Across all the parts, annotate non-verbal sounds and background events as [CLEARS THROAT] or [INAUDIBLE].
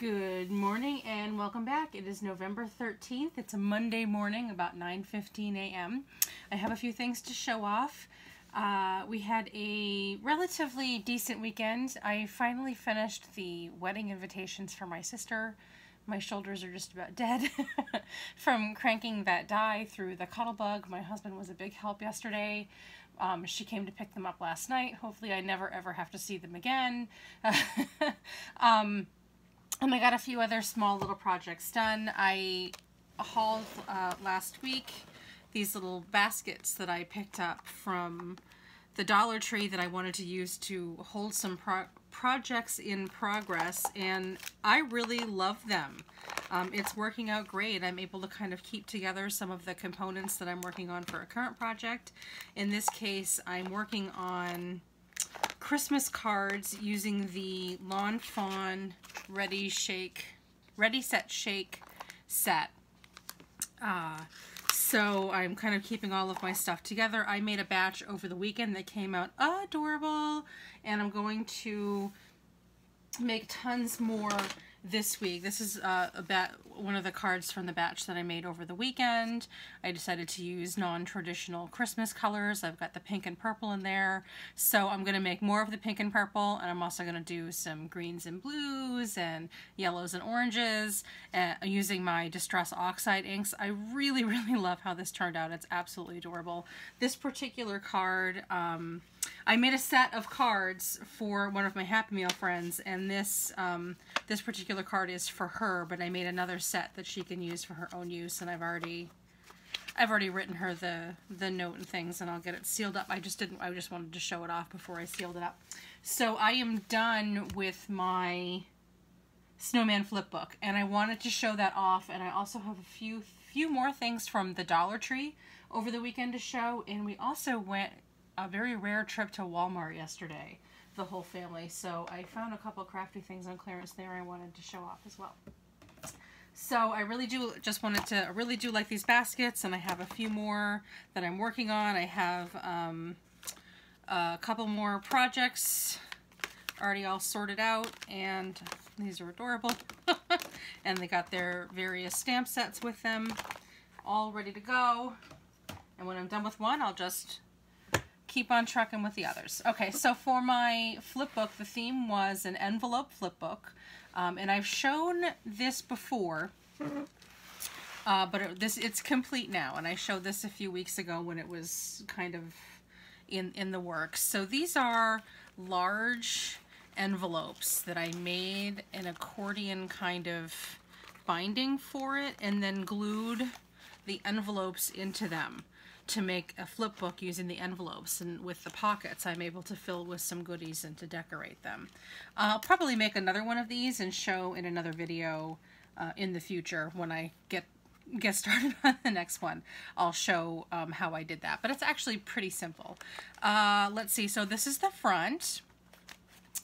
Good morning and welcome back. It is November 13th. It's a Monday morning, about 9.15 a.m. I have a few things to show off. Uh, we had a relatively decent weekend. I finally finished the wedding invitations for my sister. My shoulders are just about dead [LAUGHS] from cranking that die through the Cuttlebug. My husband was a big help yesterday. Um, she came to pick them up last night. Hopefully I never ever have to see them again. [LAUGHS] um, and I got a few other small little projects done. I hauled uh, last week these little baskets that I picked up from the Dollar Tree that I wanted to use to hold some pro projects in progress and I really love them. Um, it's working out great. I'm able to kind of keep together some of the components that I'm working on for a current project. In this case, I'm working on Christmas cards using the Lawn Fawn Ready Shake, Ready Set Shake set. Uh, so I'm kind of keeping all of my stuff together. I made a batch over the weekend that came out adorable, and I'm going to make tons more this week. This is uh, a bat one of the cards from the batch that I made over the weekend. I decided to use non-traditional Christmas colors. I've got the pink and purple in there. So I'm going to make more of the pink and purple and I'm also going to do some greens and blues and yellows and oranges uh, using my Distress Oxide inks. I really, [LAUGHS] really love how this turned out. It's absolutely adorable. This particular card, um, I made a set of cards for one of my Happy Mail friends, and this um, this particular card is for her, but I made another set that she can use for her own use, and I've already I've already written her the the note and things, and I'll get it sealed up. I just didn't. I just wanted to show it off before I sealed it up. So I am done with my snowman flip book, and I wanted to show that off, and I also have a few few more things from the Dollar Tree over the weekend to show, and we also went a very rare trip to Walmart yesterday, the whole family. So I found a couple crafty things on clearance there I wanted to show off as well. So I really do just wanted to, I really do like these baskets and I have a few more that I'm working on. I have um, a couple more projects already all sorted out and these are adorable. [LAUGHS] and they got their various stamp sets with them all ready to go. And when I'm done with one, I'll just keep on trucking with the others. Okay, so for my flip book, the theme was an envelope flip book. Um, and I've shown this before, uh, but it, this it's complete now. And I showed this a few weeks ago when it was kind of in, in the works. So these are large envelopes that I made an accordion kind of binding for it and then glued the envelopes into them to make a flip book using the envelopes and with the pockets I'm able to fill with some goodies and to decorate them. I'll probably make another one of these and show in another video uh, in the future when I get get [LAUGHS] started on the next one. I'll show um, how I did that, but it's actually pretty simple. Uh, let's see, so this is the front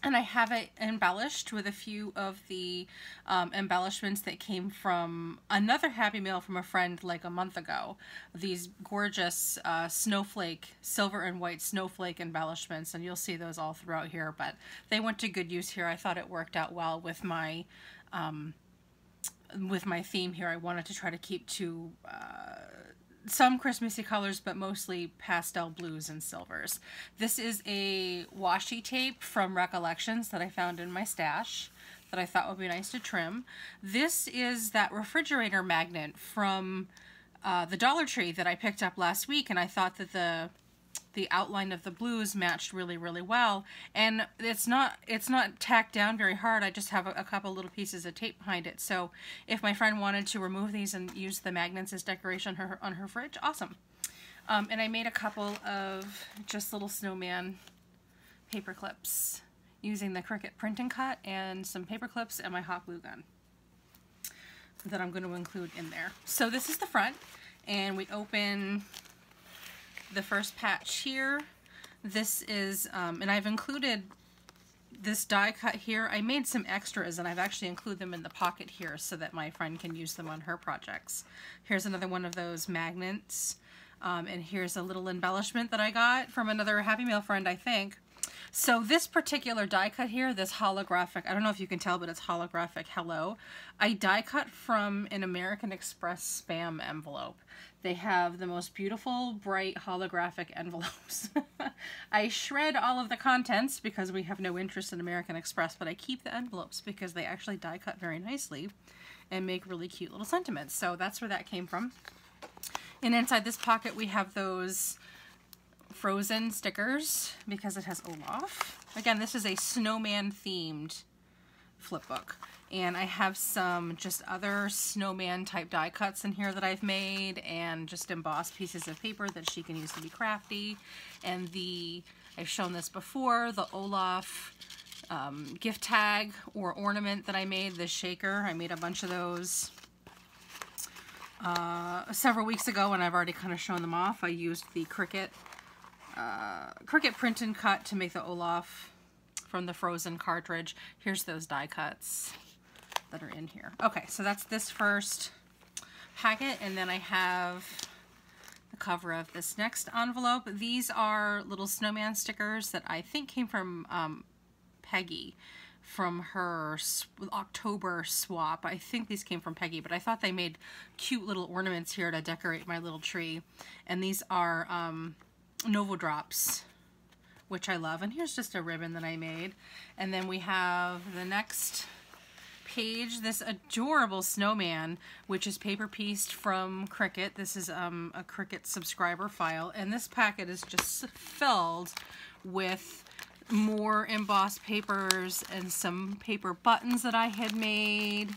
and I have it embellished with a few of the um, embellishments that came from another Happy Mail from a friend like a month ago. These gorgeous uh, snowflake, silver and white snowflake embellishments, and you'll see those all throughout here, but they went to good use here. I thought it worked out well with my um, with my theme here. I wanted to try to keep to uh, some Christmassy colors, but mostly pastel blues and silvers. This is a washi tape from Recollections that I found in my stash that I thought would be nice to trim. This is that refrigerator magnet from uh, the Dollar Tree that I picked up last week, and I thought that the the outline of the blues matched really, really well. And it's not it's not tacked down very hard. I just have a, a, couple little pieces of tape behind it. So if my friend wanted to remove these and use the magnets as decoration on her, on her fridge, awesome. Um, and I made a couple of just little snowman paper clips using the Cricut print and cut and some paper clips and my hot glue gun that I'm going to include in there. So this is the front and we open the first patch here. This is, um, and I've included this die cut here. I made some extras and I've actually included them in the pocket here so that my friend can use them on her projects. Here's another one of those magnets. Um, and here's a little embellishment that I got from another Happy Mail friend, I think. So this particular die cut here, this holographic, I don't know if you can tell, but it's holographic hello. I die cut from an American Express spam envelope. They have the most beautiful, bright, holographic [LAUGHS] envelopes. I shred all of the contents because we have no interest in American Express, but I keep the envelopes because they actually die cut very nicely and make really cute little sentiments. So that's where that came from. And inside this pocket we have those Frozen stickers because it has Olaf. Again, this is a snowman themed flip book. And I have some just other snowman type die cuts in here that I've made and just embossed pieces of paper that she can use to be crafty. And the, I've shown this before, the Olaf um, gift tag or ornament that I made, the shaker. I made a bunch of those uh, several weeks ago and I've already kind of shown them off. I used the Cricut uh, Cricut print and cut to make the Olaf from the Frozen cartridge. Here's those die cuts that are in here. Okay, so that's this first packet, and then I have the cover of this next envelope. These are little snowman stickers that I think came from um, Peggy from her October swap. I think these came from Peggy, but I thought they made cute little ornaments here to decorate my little tree. And these are um, Nuvo Drops, which I love. And here's just a ribbon that I made. And then we have the next page, this adorable snowman, which is paper pieced from Cricut. This is um, a Cricut subscriber file. And this packet is just filled with more embossed papers and some paper buttons that I had made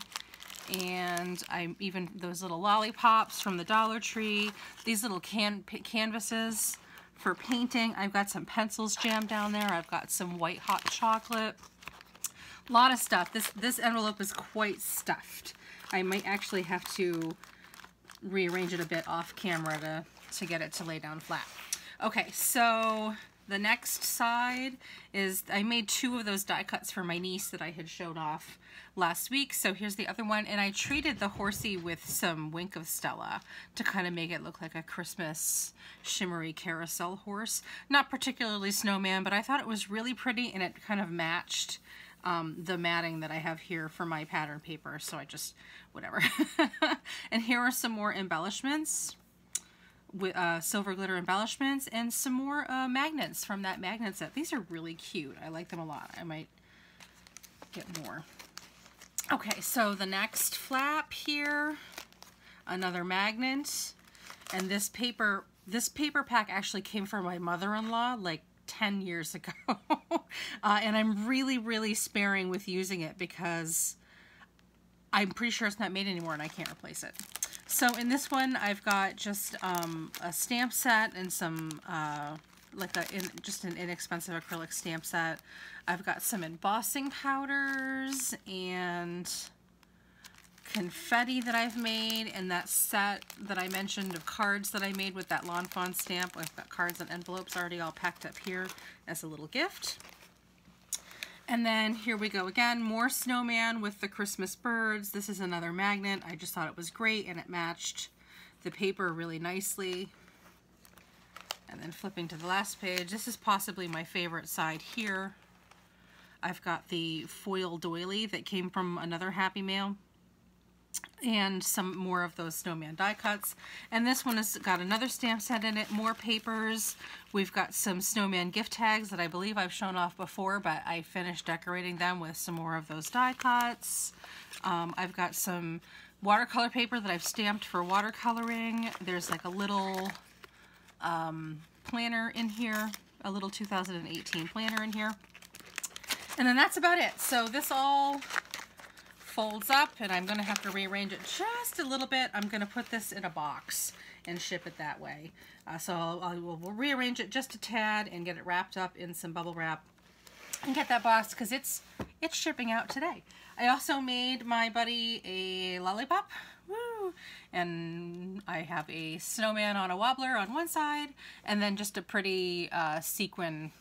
and I even those little lollipops from the Dollar Tree, these little can canvases for painting. I've got some pencils jammed down there. I've got some white hot chocolate. A lot of stuff. This, this envelope is quite stuffed. I might actually have to rearrange it a bit off camera to, to get it to lay down flat. Okay, so the next side is, I made two of those die cuts for my niece that I had showed off last week. So here's the other one. And I treated the horsey with some Wink of Stella to kind of make it look like a Christmas shimmery carousel horse. Not particularly snowman, but I thought it was really pretty and it kind of matched um, the matting that I have here for my pattern paper. So I just, whatever. [LAUGHS] and here are some more embellishments with uh, silver glitter embellishments and some more uh, magnets from that magnet set. These are really cute. I like them a lot. I might get more. Okay, so the next flap here, another magnet, and this paper, this paper pack actually came from my mother-in-law like 10 years ago. [LAUGHS] uh, and I'm really, really sparing with using it because I'm pretty sure it's not made anymore and I can't replace it. So in this one, I've got just um, a stamp set and some, uh, like a, in, just an inexpensive acrylic stamp set. I've got some embossing powders and confetti that I've made and that set that I mentioned of cards that I made with that Lawn Fawn stamp. I've got cards and envelopes already all packed up here as a little gift. And then here we go again, more snowman with the Christmas birds. This is another magnet. I just thought it was great and it matched the paper really nicely. And then flipping to the last page, this is possibly my favorite side here. I've got the foil doily that came from another Happy Mail and some more of those snowman die cuts. And this one has got another stamp set in it, more papers. We've got some snowman gift tags that I believe I've shown off before, but I finished decorating them with some more of those die cuts. Um, I've got some watercolor paper that I've stamped for watercoloring. There's like a little um, planner in here, a little 2018 planner in here. And then that's about it. So this all folds up and I'm going to have to rearrange it just a little bit. I'm going to put this in a box and ship it that way. Uh, so I'll, I'll, we'll rearrange it just a tad and get it wrapped up in some bubble wrap and get that box because it's it's shipping out today. I also made my buddy a lollipop. Woo! And I have a snowman on a wobbler on one side and then just a pretty uh, sequin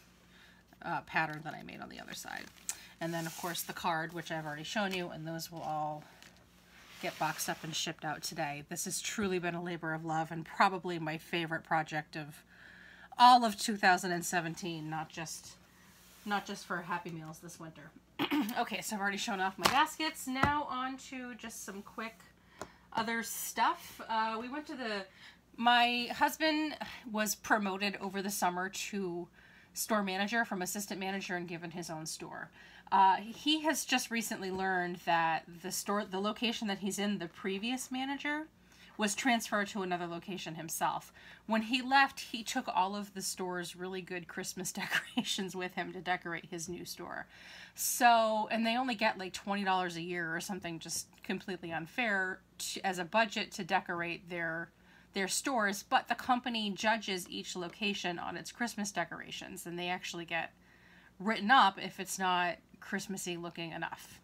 uh, pattern that I made on the other side. And then, of course, the card, which I've already shown you, and those will all get boxed up and shipped out today. This has truly been a labor of love and probably my favorite project of all of 2017, not just not just for Happy Mails this winter. [CLEARS THROAT] okay, so I've already shown off my baskets. Now on to just some quick other stuff. Uh, we went to the, my husband was promoted over the summer to store manager from assistant manager and given his own store. Uh, he has just recently learned that the store, the location that he's in, the previous manager, was transferred to another location himself. When he left, he took all of the store's really good Christmas [LAUGHS] decorations with him to decorate his new store. So, and they only get like $20 a year or something just completely unfair to, as a budget to decorate their their stores, but the company judges each location on its Christmas decorations and they actually get written up if it's not Christmassy looking enough.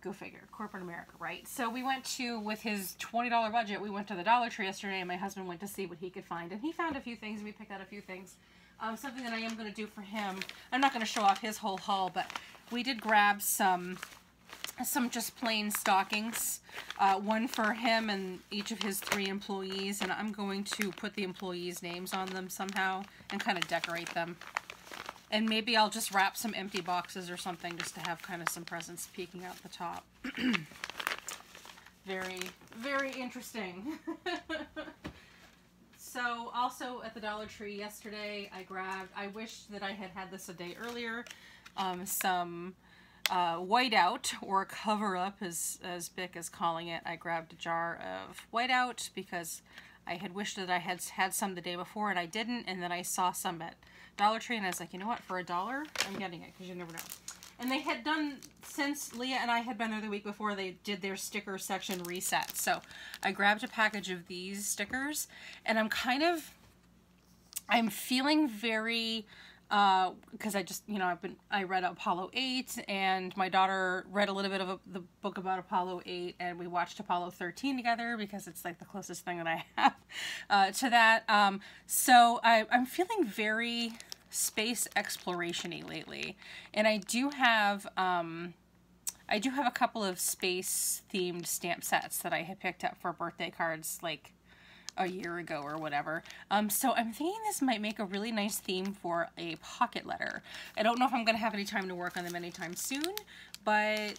Go figure. Corporate America, right? So we went to, with his $20 budget, we went to the Dollar Tree yesterday and my husband went to see what he could find. And he found a few things. And we picked out a few things. Um, something that I am going to do for him. I'm not going to show off his whole haul, but we did grab some some just plain stockings. Uh, one for him and each of his three employees. And I'm going to put the employees' names on them somehow and kind of decorate them. And maybe I'll just wrap some empty boxes or something just to have kind of some presents peeking out the top. [CLEARS THROAT] very, very interesting. [LAUGHS] so also at the Dollar Tree yesterday, I grabbed, I wish that I had had this a day earlier, um, some uh, whiteout or cover up as, as Bic is calling it. I grabbed a jar of whiteout because I had wished that I had had some the day before and I didn't and then I saw some at Dollar Tree and I was like, you know what, for a dollar, I'm getting it because you never know. And they had done, since Leah and I had been there the week before, they did their sticker section reset. So I grabbed a package of these stickers and I'm kind of, I'm feeling very, because uh, I just, you know, I've been, I read Apollo 8 and my daughter read a little bit of a, the book about Apollo 8 and we watched Apollo 13 together because it's like the closest thing that I [LAUGHS] have uh, to that. Um, so I, I'm feeling very space exploration-y lately. And I do have, um, I do have a couple of space-themed stamp sets that I had picked up for birthday cards, like, a year ago or whatever. Um, so I'm thinking this might make a really nice theme for a pocket letter. I don't know if I'm going to have any time to work on them anytime soon, but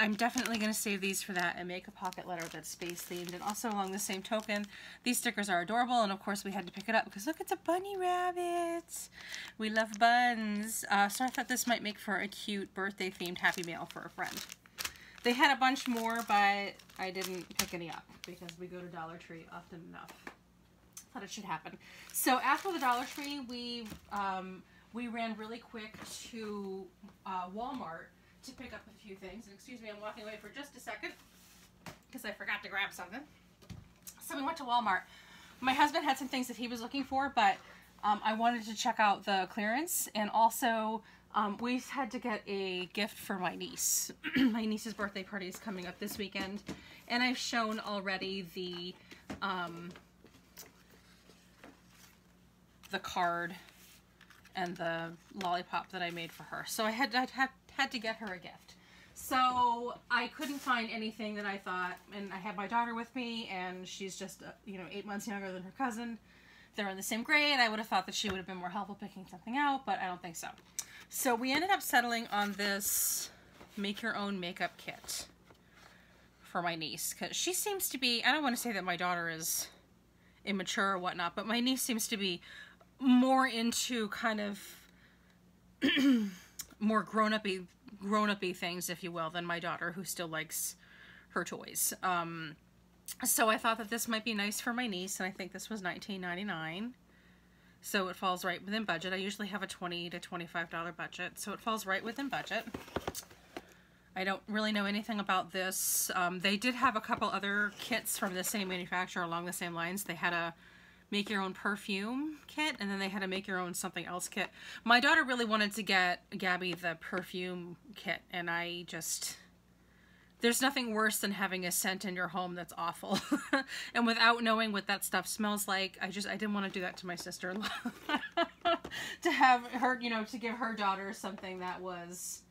I'm definitely going to save these for that and make a pocket letter that's space themed. And also along the same token, these stickers are adorable. And of course we had to pick it up because look, it's a bunny rabbit. We love buns. Uh, so I thought this might make for a cute birthday themed happy mail for a friend. They had a bunch more, but I didn't pick any up because we go to Dollar Tree often enough. Thought it should happen. So after the Dollar Tree, we um, we ran really quick to uh, Walmart to pick up a few things. And excuse me, I'm walking away for just a second because I forgot to grab something. So we went to Walmart. My husband had some things that he was looking for, but um, I wanted to check out the clearance. And also, um, we had to get a gift for my niece. [CLEARS THROAT] my niece's birthday party is coming up this weekend. And I've shown already the, um, the card and the lollipop that I made for her. So I had, I had had to get her a gift. So I couldn't find anything that I thought, and I had my daughter with me, and she's just, uh, you know, eight months younger than her cousin. They're in the same grade. I would have thought that she would have been more helpful picking something out, but I don't think so. So we ended up settling on this make your own makeup kit for my niece, because she seems to be, I don't want to say that my daughter is immature or whatnot, but my niece seems to be more into kind of [CLEARS THROAT] more grown-up-y grown-up-y things, if you will, than my daughter, who still likes her toys. Um, so I thought that this might be nice for my niece, and I think this was $19.99. So it falls right within budget. I usually have a 20 to $25 budget, so it falls right within budget. I don't really know anything about this. Um, they did have a couple other kits from the same manufacturer along the same lines. They had a make your own perfume kit and then they had a make your own something else kit. My daughter really wanted to get Gabby the perfume kit and I just there's nothing worse than having a scent in your home that's awful. [LAUGHS] and without knowing what that stuff smells like, I just I didn't want to do that to my sister-in-law. [LAUGHS] to have her, you know, to give her daughter something that was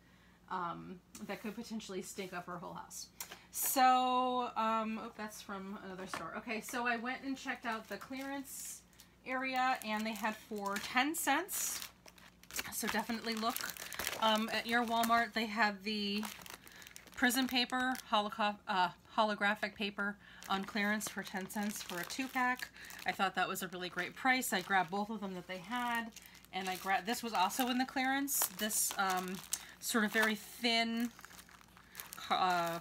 um, that could potentially stink up her whole house. So, um, oh, that's from another store. Okay, so I went and checked out the clearance area, and they had for 10 cents So definitely look um, at your Walmart. They have the prism paper, uh, holographic paper on clearance for 10 cents for a two pack. I thought that was a really great price. I grabbed both of them that they had and I grabbed, this was also in the clearance. This um, sort of very thin uh,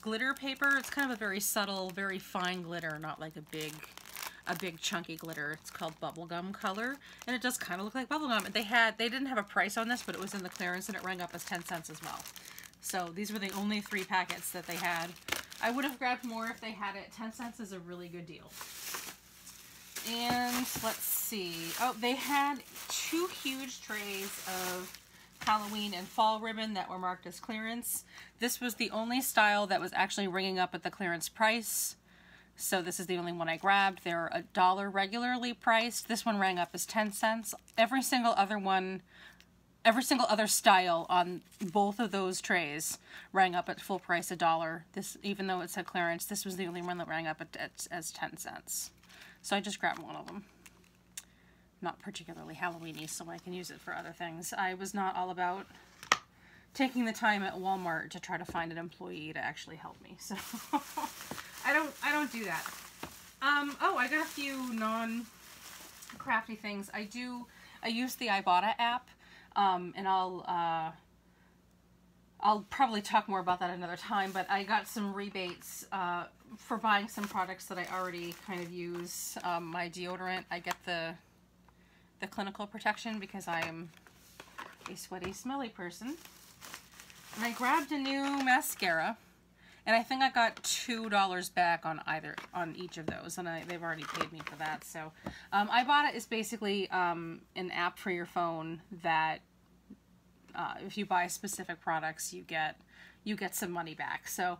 glitter paper. It's kind of a very subtle, very fine glitter, not like a big a big chunky glitter. It's called bubblegum color and it does kind of look like bubblegum. They had they didn't have a price on this, but it was in the clearance and it rang up as 10 cents as well. So these were the only three packets that they had. I would have grabbed more if they had it. 10 cents is a really good deal. And let's see. Oh, they had two huge trays of Halloween and fall ribbon that were marked as clearance. This was the only style that was actually ringing up at the clearance price. So this is the only one I grabbed. They're a dollar regularly priced. This one rang up as 10 cents. Every single other one, every single other style on both of those trays rang up at full price a dollar. This, even though it said clearance, this was the only one that rang up at, at, as 10 cents. So I just grabbed one of them not particularly Halloweeny, so I can use it for other things. I was not all about taking the time at Walmart to try to find an employee to actually help me. So [LAUGHS] I don't I don't do that. Um, oh, I got a few non-crafty things. I do I use the Ibotta app, um, and I'll uh, I'll probably talk more about that another time, but I got some rebates uh, for buying some products that I already kind of use. Um, my deodorant, I get the the clinical protection because I am a sweaty, smelly person. And I grabbed a new mascara. And I think I got $2 back on either, on each of those. And I, they've already paid me for that. So um, Ibotta is basically um, an app for your phone that uh, if you buy specific products, you get you get some money back. So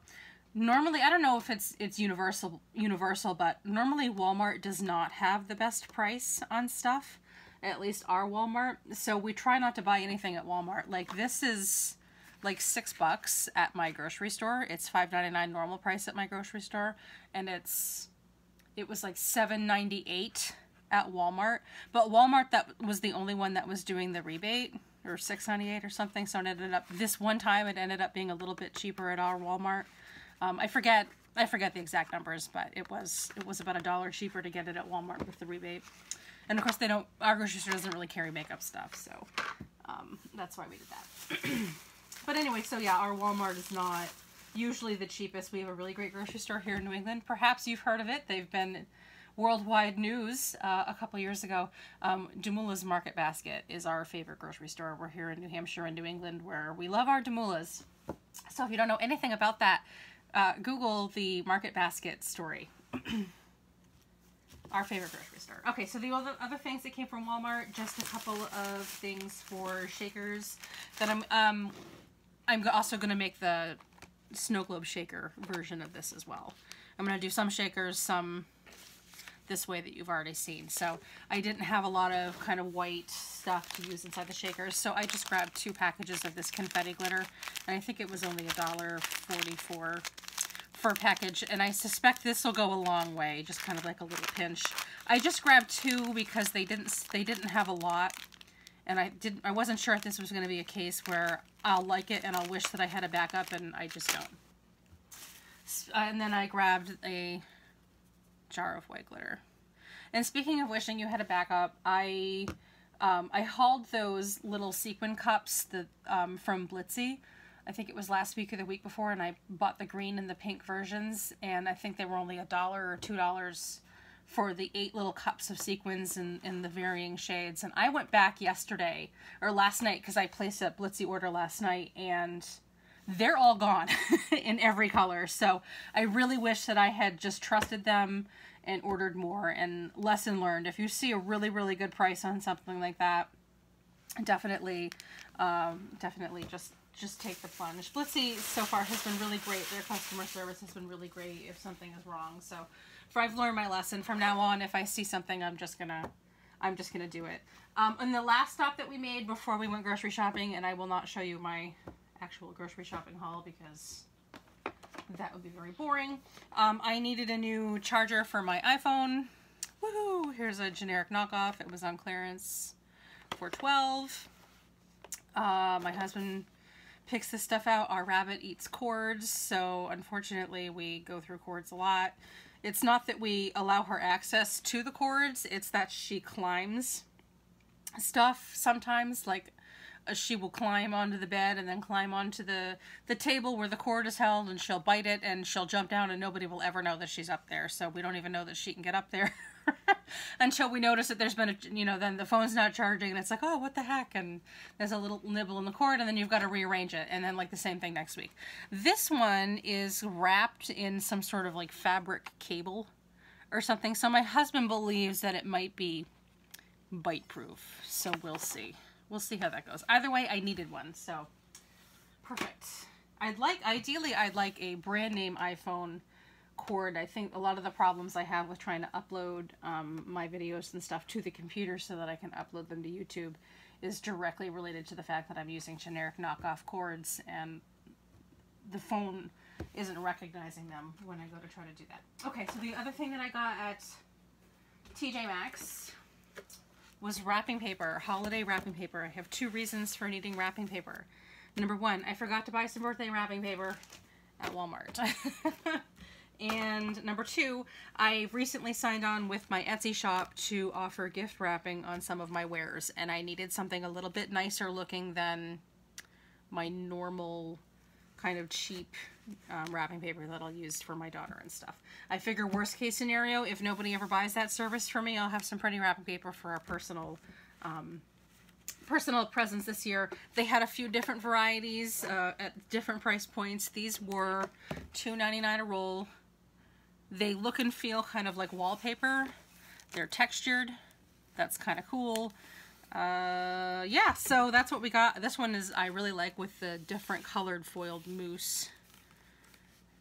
normally I don't know if it's it's universal universal, but normally Walmart does not have the best price on stuff at least our Walmart. So we try not to buy anything at Walmart. Like this is like six bucks at my grocery store. It's five ninety nine normal price at my grocery store, and it's it was like seven ninety eight at Walmart. But Walmart that was the only one that was doing the rebate or six ninety eight or something. So it ended up this one time it ended up being a little bit cheaper at our Walmart. Um, I forget I forget the exact numbers, but it was it was about a dollar cheaper to get it at Walmart with the rebate. And of course, they don't. Our grocery store doesn't really carry makeup stuff, so um, that's why we did that. [CLEARS THROAT] but anyway, so yeah, our Walmart is not usually the cheapest. We have a really great grocery store here in New England. Perhaps you've heard of it. They've been worldwide news uh, a couple years ago. Um, DeMoulas Market Basket is our favorite grocery store. We're here in New Hampshire and New England where we love our DeMoulas. So if you don't know anything about that, uh, Google the Market Basket story. [CLEARS THROAT] our favorite grocery store. Okay, so the other, other things that came from Walmart, just a couple of things for shakers that I'm, um, I'm also going to make the snow globe shaker version of this as well. I'm going to do some shakers, some this way that you've already seen. So I didn't have a lot of kind of white stuff to use inside the shakers, so I just grabbed two packages of this confetti glitter, and I think it was only a dollar forty-four for a package, and I suspect this will go a long way, just kind of like a little pinch. I just grabbed two because they didn't they didn't have a lot, and I didn't I wasn't sure if this was going to be a case where I'll like it and I'll wish that I had a backup, and I just don't. And then I grabbed a jar of white glitter. And speaking of wishing you had a backup, I um, I hauled those little sequin cups that um, from Blitsy I think it was last week or the week before, and I bought the green and the pink versions, and I think they were only a dollar or two dollars for the eight little cups of sequins in, in the varying shades. And I went back yesterday, or last night, because I placed a Blitsy order last night, and they're all gone [LAUGHS] in every color. So I really wish that I had just trusted them and ordered more. And lesson learned, if you see a really, really good price on something like that, definitely, um, definitely just just take the plunge. Blitsy so far has been really great. Their customer service has been really great if something is wrong. So for I've learned my lesson from now on, if I see something, I'm just gonna, I'm just gonna do it. Um, and the last stop that we made before we went grocery shopping, and I will not show you my actual grocery shopping haul because that would be very boring. Um, I needed a new charger for my iPhone. Woohoo! Here's a generic knockoff. It was on clearance for 12 Uh, my husband picks this stuff out. Our rabbit eats cords, so unfortunately we go through cords a lot. It's not that we allow her access to the cords, it's that she climbs stuff sometimes, like uh, she will climb onto the bed and then climb onto the, the table where the cord is held and she'll bite it and she'll jump down and nobody will ever know that she's up there. So we don't even know that she can get up there [LAUGHS] [LAUGHS] until we notice that there's been a, you know, then the phone's not charging and it's like, oh, what the heck? And there's a little nibble in the cord and then you've got to rearrange it. And then like the same thing next week. This one is wrapped in some sort of like fabric cable or something. So my husband believes that it might be bite proof. So we'll see we'll see how that goes. Either way, I needed one, so perfect. I'd like, ideally, I'd like a brand name iPhone cord. I think a lot of the problems I have with trying to upload um, my videos and stuff to the computer so that I can upload them to YouTube is directly related to the fact that I'm using generic knockoff cords and the phone isn't recognizing them when I go to try to do that. Okay, so the other thing that I got at TJ Maxx was wrapping paper, holiday wrapping paper. I have two reasons for needing wrapping paper. Number one, I forgot to buy some birthday wrapping paper at Walmart. [LAUGHS] and number two, I recently signed on with my Etsy shop to offer gift wrapping on some of my wares, and I needed something a little bit nicer looking than my normal kind of cheap um, wrapping paper that I'll use for my daughter and stuff. I figure worst case scenario, if nobody ever buys that service for me, I'll have some pretty wrapping paper for our personal um, personal presents this year. They had a few different varieties uh, at different price points. These were $2.99 a roll. They look and feel kind of like wallpaper. They're textured. That's kind of cool. Uh, yeah, so that's what we got. This one is I really like with the different colored foiled moose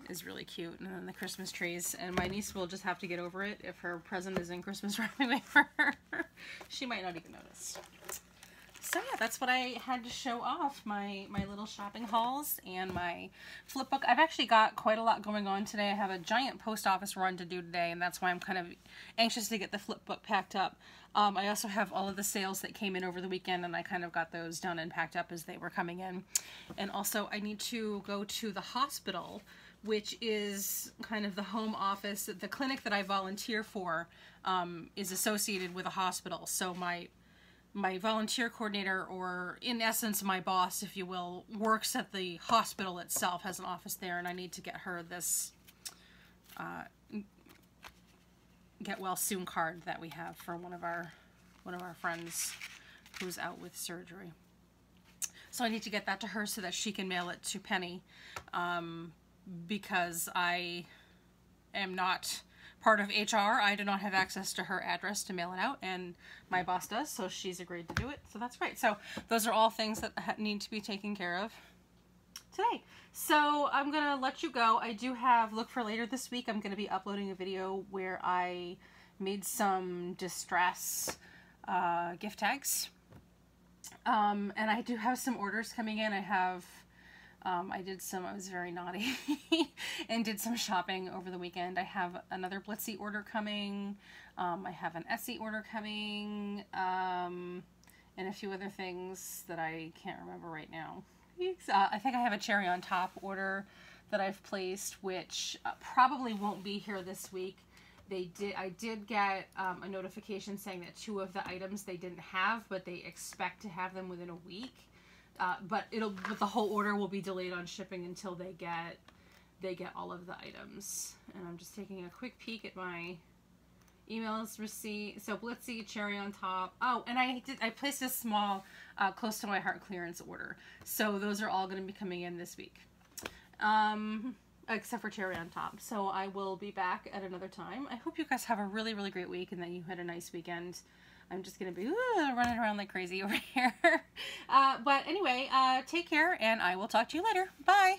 is really cute. And then the Christmas trees. And my niece will just have to get over it if her present is in Christmas [LAUGHS] wrapping paper. she might not even notice. So yeah, that's what I had to show off, my, my little shopping hauls and my flip book. I've actually got quite a lot going on today. I have a giant post office run to do today, and that's why I'm kind of anxious to get the flip book packed up. Um, I also have all of the sales that came in over the weekend, and I kind of got those done and packed up as they were coming in. And also, I need to go to the hospital which is kind of the home office. The clinic that I volunteer for um, is associated with a hospital. So my my volunteer coordinator, or in essence my boss, if you will, works at the hospital itself, has an office there, and I need to get her this uh, get well soon card that we have for one of our one of our friends who's out with surgery. So I need to get that to her so that she can mail it to Penny. Um, because I am not part of HR. I do not have access to her address to mail it out, and my boss does, so she's agreed to do it. So that's great. So those are all things that need to be taken care of today. So I'm going to let you go. I do have, look for later this week, I'm going to be uploading a video where I made some distress uh, gift tags. Um, and I do have some orders coming in. I have um, I did some, I was very naughty [LAUGHS] and did some shopping over the weekend. I have another Blitsy order coming. Um, I have an Etsy order coming. Um, and a few other things that I can't remember right now. Uh, I think I have a cherry on top order that I've placed, which uh, probably won't be here this week. They did. I did get um, a notification saying that two of the items they didn't have, but they expect to have them within a week. Uh, but it'll but the whole order will be delayed on shipping until they get they get all of the items. And I'm just taking a quick peek at my emails receipt. So Blitsy, cherry on top. Oh, and I did I placed a small uh, close to my heart clearance order. So those are all going to be coming in this week. Um, except for cherry on top. So I will be back at another time. I hope you guys have a really, really great week and that you had a nice weekend. I'm just going to be running around like crazy [LAUGHS] over here. Uh, but anyway, uh, take care, and I will talk to you later. Bye.